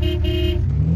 Mm-hmm.